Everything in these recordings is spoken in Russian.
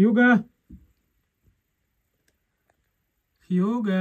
Хьюга. Хьюга.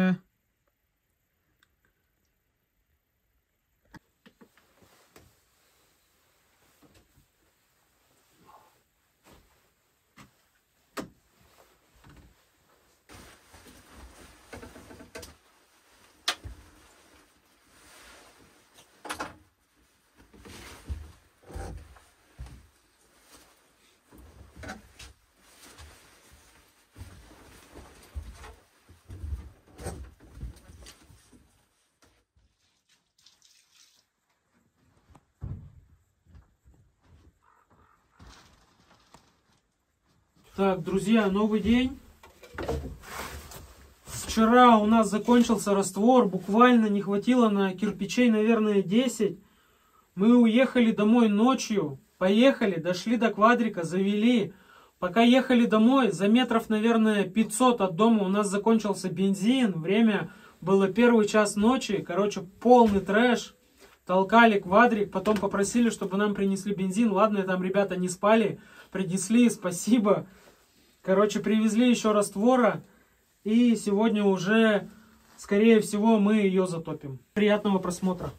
Так, друзья, новый день. Вчера у нас закончился раствор, буквально не хватило на кирпичей, наверное, 10. Мы уехали домой ночью, поехали, дошли до квадрика, завели. Пока ехали домой, за метров, наверное, 500 от дома у нас закончился бензин. Время было первый час ночи. Короче, полный трэш. Толкали квадрик, потом попросили, чтобы нам принесли бензин. Ладно, там ребята не спали, принесли, спасибо. Короче, привезли еще раствора. И сегодня уже, скорее всего, мы ее затопим. Приятного просмотра.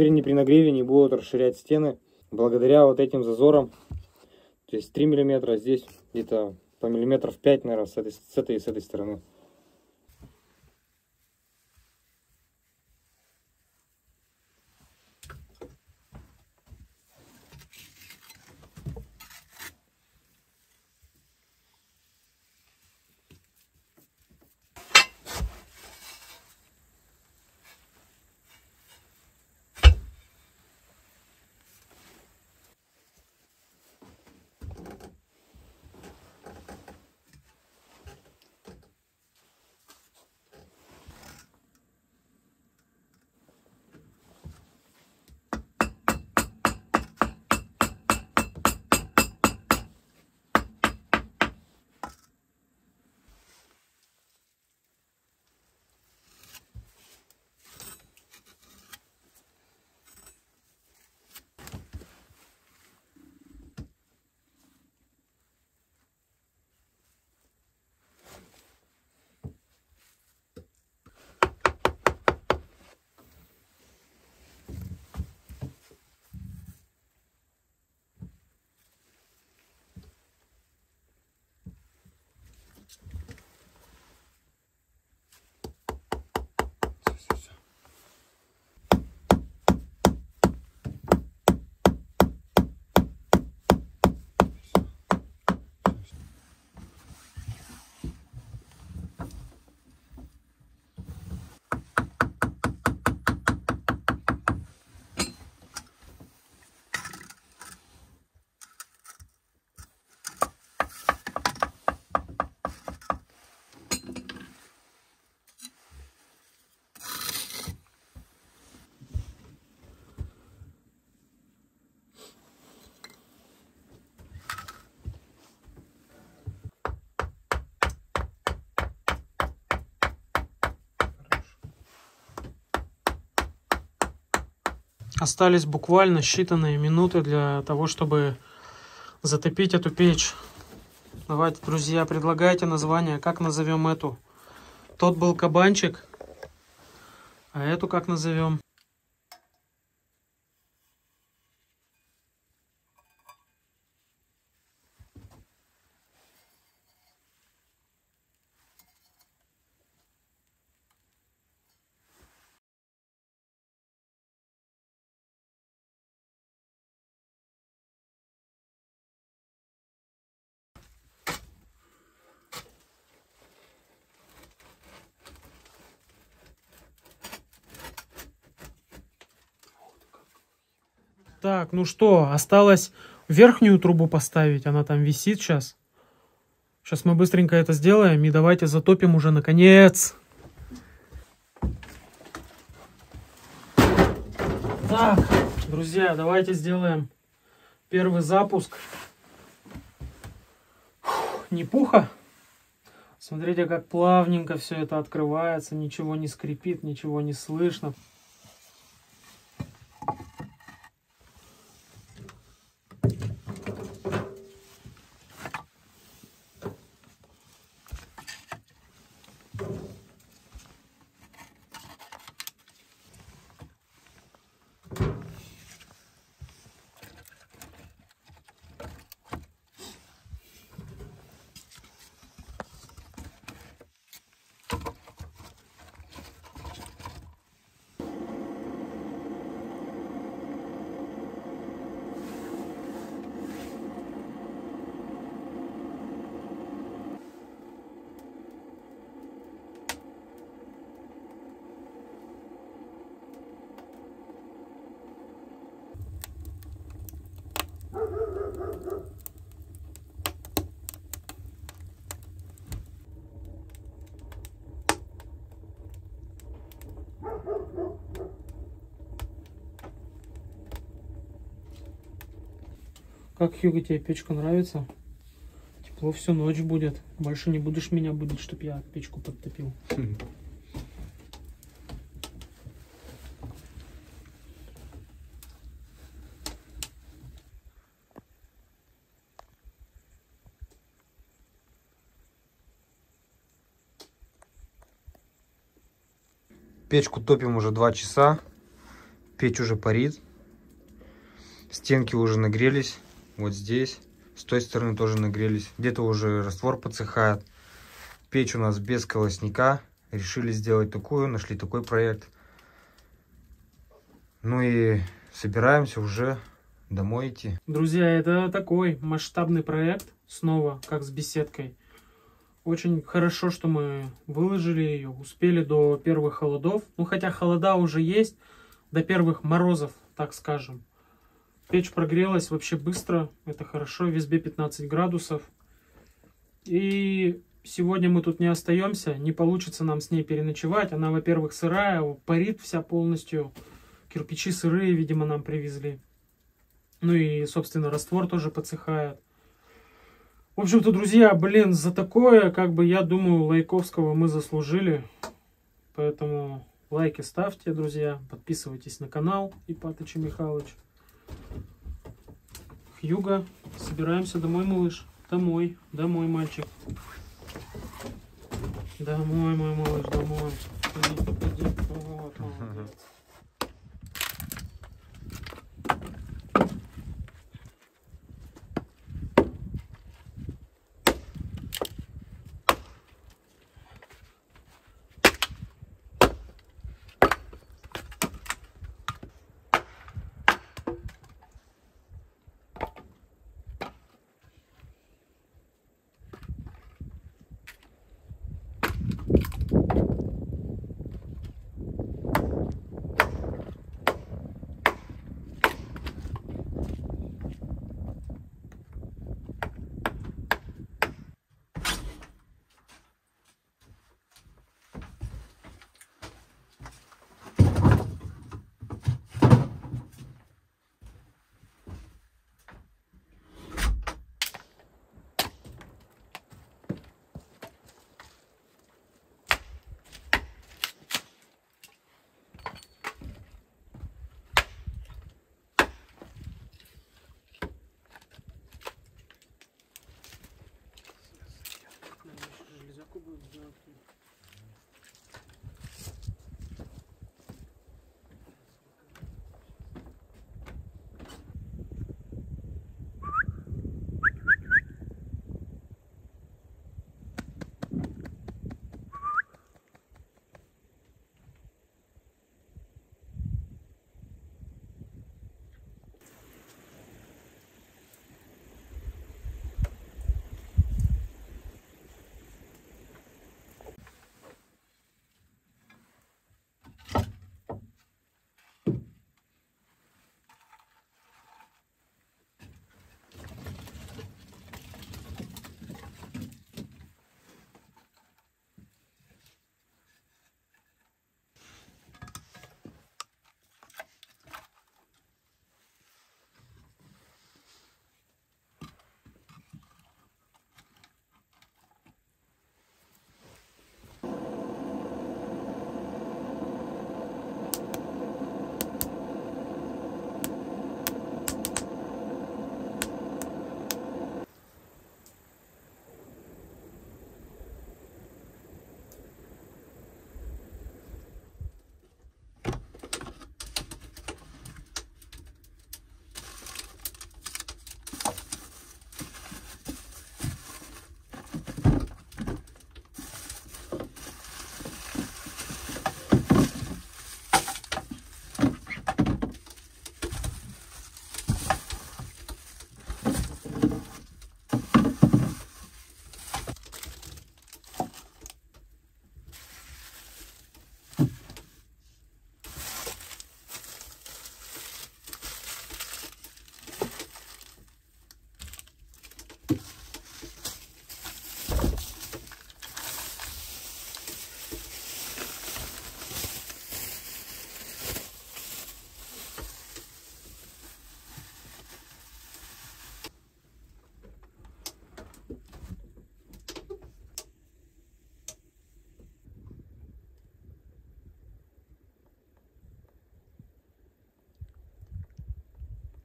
Теперь они при нагреве не будут расширять стены благодаря вот этим зазорам. То есть 3 миллиметра, здесь где-то по миллиметров 5, наверное, с этой, с этой и с этой стороны. Остались буквально считанные минуты для того, чтобы затопить эту печь. Давайте, друзья, предлагайте название. Как назовем эту? Тот был кабанчик. А эту как назовем? Так, ну что, осталось верхнюю трубу поставить, она там висит сейчас. Сейчас мы быстренько это сделаем и давайте затопим уже наконец. Так, друзья, давайте сделаем первый запуск. Фух, не пуха. Смотрите, как плавненько все это открывается, ничего не скрипит, ничего не слышно. Как, Хьюго, тебе печка нравится? Тепло всю ночь будет. Больше не будешь меня будить, чтоб я печку подтопил. Печку топим уже два часа. Печь уже парит. Стенки уже нагрелись. Вот здесь. С той стороны тоже нагрелись. Где-то уже раствор подсыхает. Печь у нас без колосника. Решили сделать такую. Нашли такой проект. Ну и собираемся уже домой идти. Друзья, это такой масштабный проект. Снова, как с беседкой. Очень хорошо, что мы выложили ее, успели до первых холодов. Ну, хотя холода уже есть, до первых морозов, так скажем. Печь прогрелась вообще быстро, это хорошо, в избе 15 градусов. И сегодня мы тут не остаемся, не получится нам с ней переночевать. Она, во-первых, сырая, парит вся полностью. Кирпичи сырые, видимо, нам привезли. Ну и, собственно, раствор тоже подсыхает. В общем-то, друзья, блин, за такое, как бы, я думаю, Лайковского мы заслужили. Поэтому лайки ставьте, друзья. Подписывайтесь на канал Ипатыча Михайлович. Хьюга, собираемся домой, малыш. Домой, домой, мальчик. Домой, мой малыш, домой. Погоди, погоди. Вот,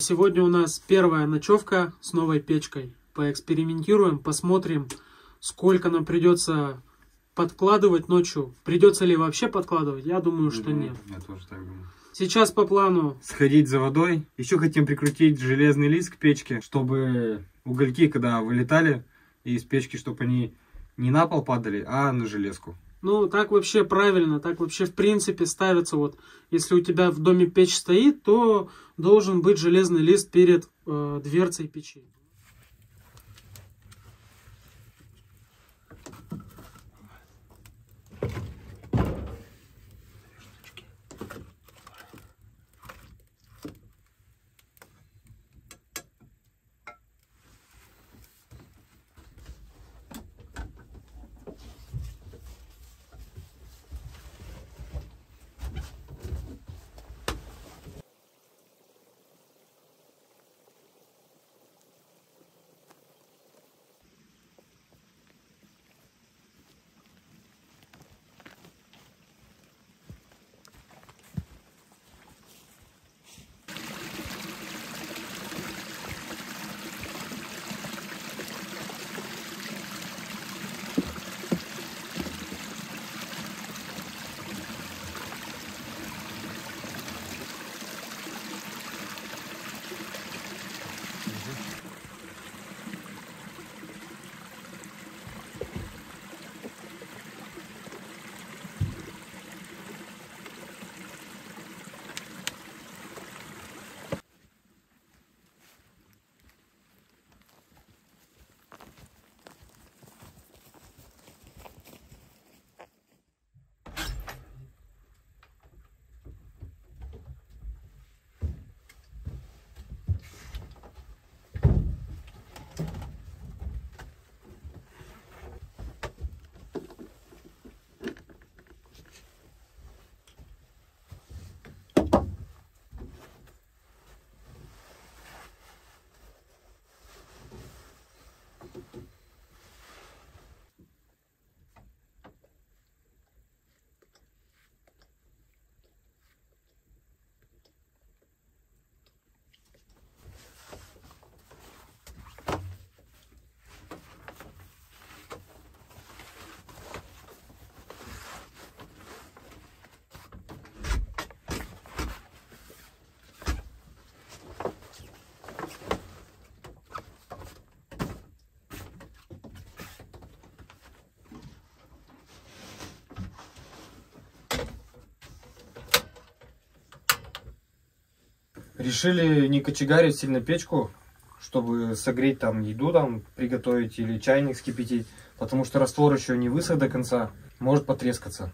Сегодня у нас первая ночевка с новой печкой. Поэкспериментируем, посмотрим, сколько нам придется подкладывать ночью. Придется ли вообще подкладывать? Я думаю, что нет. Я тоже так думаю. Сейчас по плану Сходить за водой. Еще хотим прикрутить железный лист к печке, чтобы угольки, когда вылетали из печки, чтобы они не на пол падали, а на железку. Ну, так вообще правильно, так вообще в принципе ставится вот, если у тебя в доме печь стоит, то должен быть железный лист перед э, дверцей печи. Решили не кочегарить сильно печку, чтобы согреть там еду, там приготовить или чайник скипятить, потому что раствор еще не высох до конца, может потрескаться.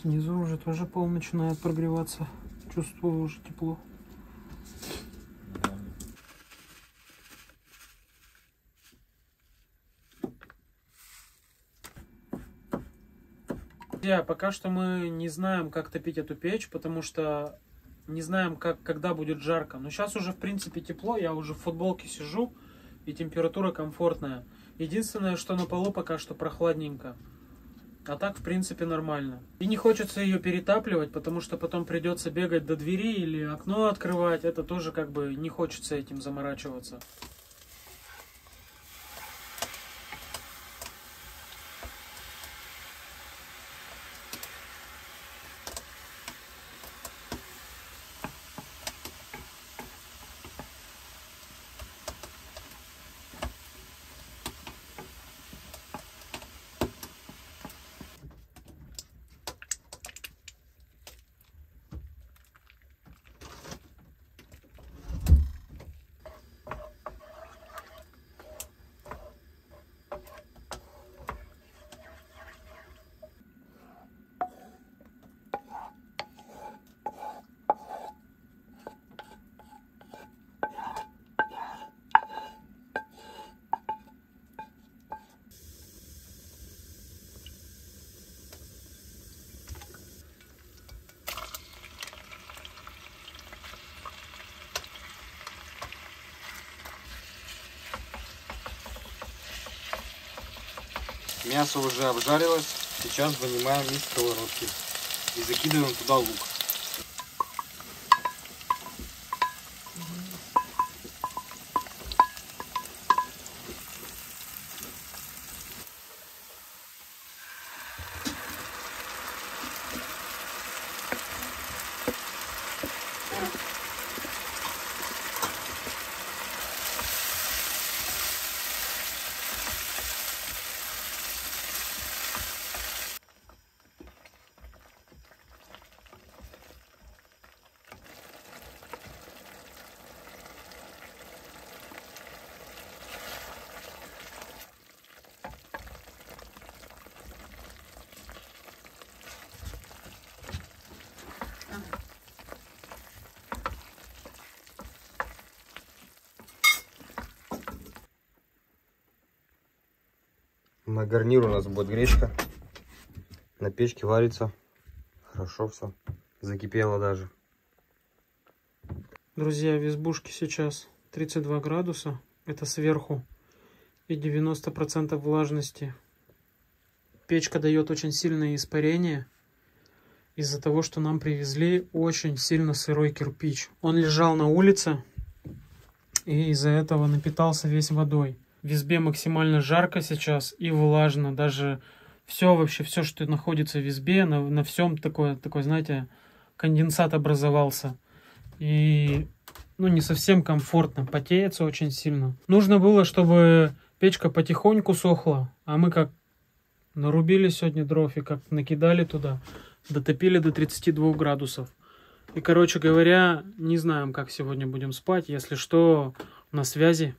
Снизу уже тоже пол начинает прогреваться. Чувствую уже тепло. Друзья, пока что мы не знаем, как топить эту печь, потому что не знаем, как, когда будет жарко. Но сейчас уже, в принципе, тепло. Я уже в футболке сижу, и температура комфортная. Единственное, что на полу пока что прохладненько. А так, в принципе, нормально. И не хочется ее перетапливать, потому что потом придется бегать до двери или окно открывать. Это тоже как бы не хочется этим заморачиваться. Мясо уже обжарилось. Сейчас вынимаем из сковородки и закидываем туда лук. На гарнир у нас будет гречка. На печке варится. Хорошо все. Закипело даже. Друзья, в избушке сейчас 32 градуса. Это сверху. И 90% влажности. Печка дает очень сильное испарение. Из-за того, что нам привезли очень сильно сырой кирпич. Он лежал на улице. И из-за этого напитался весь водой. В избе максимально жарко сейчас и влажно. Даже все вообще, все, что находится в избе, на, на всем такое, такой, знаете, конденсат образовался. И ну, не совсем комфортно, потеется очень сильно. Нужно было, чтобы печка потихоньку сохла, а мы как нарубили сегодня дров и как накидали туда, дотопили до 32 градусов. И, короче говоря, не знаем, как сегодня будем спать. Если что, на связи.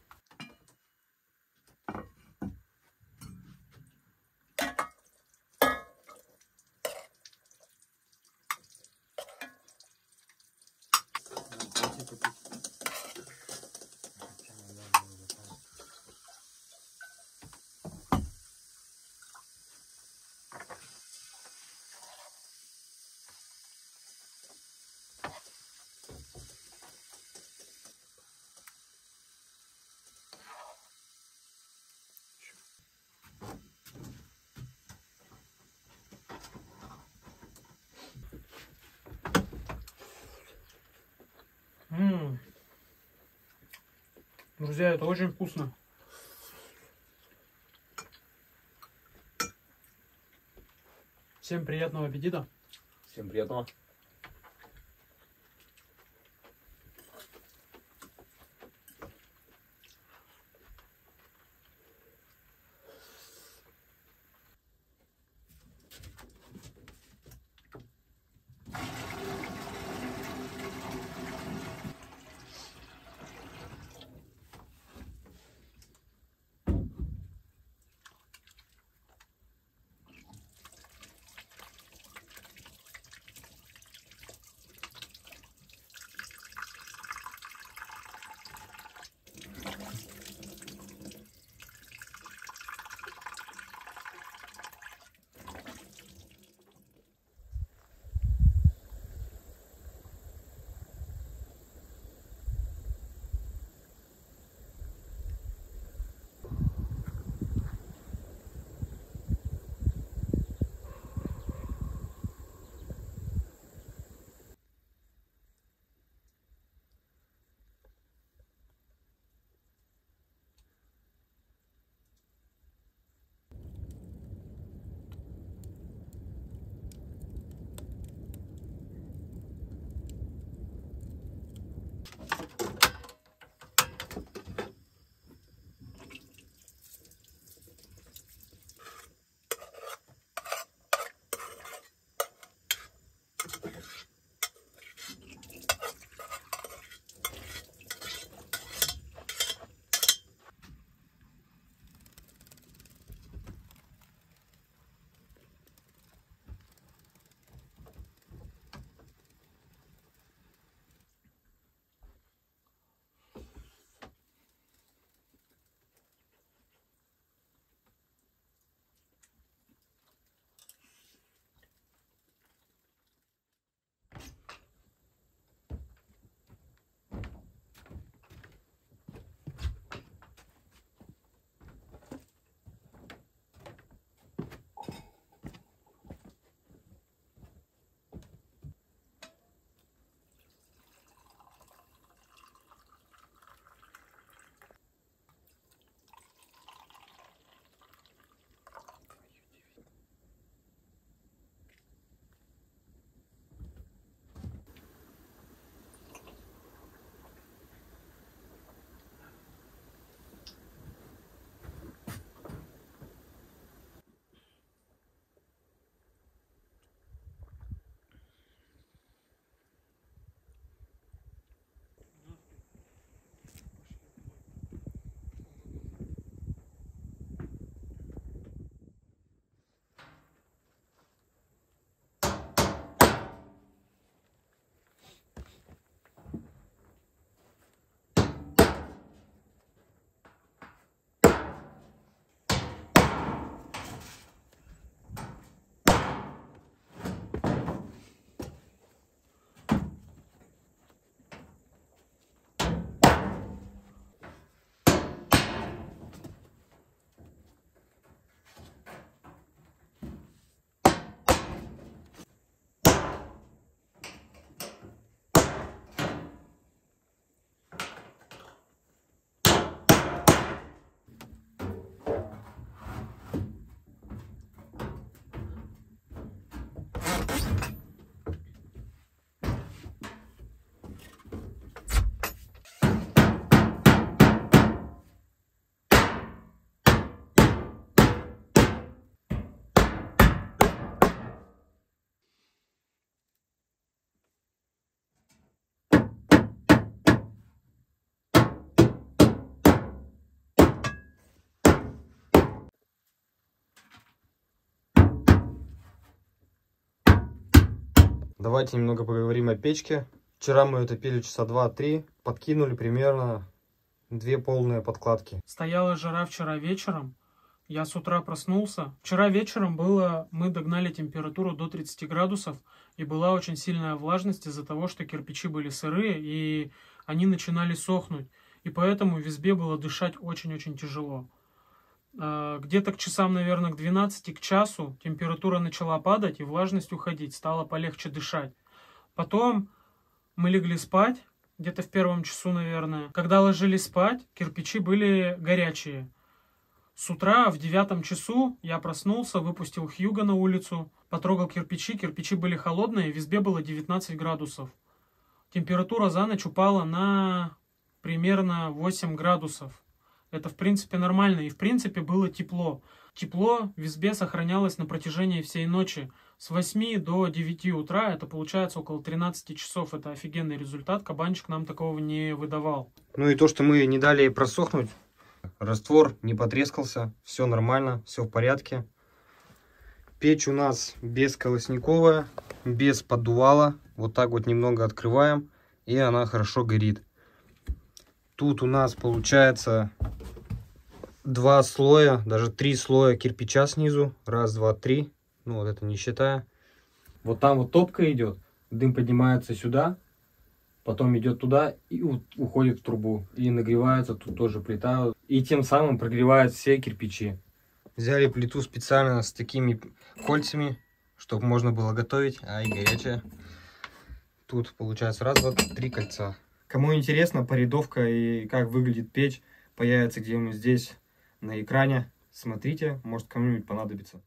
М. Друзья, это очень вкусно. Всем приятного аппетита. Всем приятного. Давайте немного поговорим о печке. Вчера мы ее топили часа 2-3, подкинули примерно две полные подкладки. Стояла жара вчера вечером, я с утра проснулся. Вчера вечером было, мы догнали температуру до 30 градусов, и была очень сильная влажность из-за того, что кирпичи были сырые, и они начинали сохнуть. И поэтому в избе было дышать очень-очень тяжело. А, где-то к часам, наверное, к 12, к часу температура начала падать и влажность уходить, стало полегче дышать. Потом мы легли спать, где-то в первом часу, наверное. Когда ложились спать, кирпичи были горячие. С утра в девятом часу я проснулся, выпустил Хьюга на улицу, потрогал кирпичи. Кирпичи были холодные, в избе было 19 градусов. Температура за ночь упала на примерно 8 градусов. Это, в принципе, нормально. И, в принципе, было тепло. Тепло в избе сохранялось на протяжении всей ночи. С 8 до 9 утра, это получается около 13 часов. Это офигенный результат. Кабанчик нам такого не выдавал. Ну и то, что мы не дали просохнуть, Раствор не потрескался, все нормально, все в порядке. Печь у нас бесколосниковая, без поддувала. Вот так вот немного открываем, и она хорошо горит. Тут у нас получается два слоя, даже три слоя кирпича снизу. Раз, два, три. Ну вот это не считая. Вот там вот топка идет, дым поднимается сюда, потом идет туда и уходит в трубу. И нагревается тут тоже плита. И тем самым прогревает все кирпичи. Взяли плиту специально с такими кольцами, чтобы можно было готовить. а и горячая. Тут получается раз, два, три кольца. Кому интересно, порядовка и как выглядит печь, появится где-нибудь здесь на экране. Смотрите, может кому-нибудь понадобится.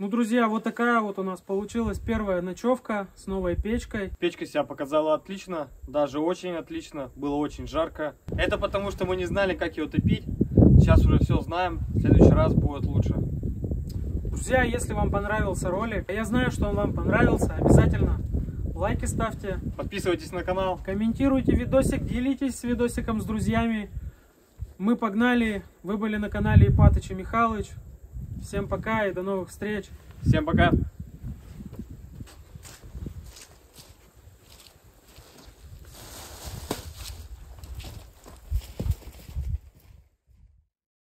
Ну, друзья, вот такая вот у нас получилась первая ночевка с новой печкой. Печка себя показала отлично, даже очень отлично, было очень жарко. Это потому, что мы не знали, как ее топить. Сейчас уже все знаем, в следующий раз будет лучше. Друзья, если вам понравился ролик, я знаю, что он вам понравился, обязательно лайки ставьте. Подписывайтесь на канал. Комментируйте видосик, делитесь видосиком с друзьями. Мы погнали, вы были на канале Ипатыч и Михалыч. Всем пока и до новых встреч. Всем пока.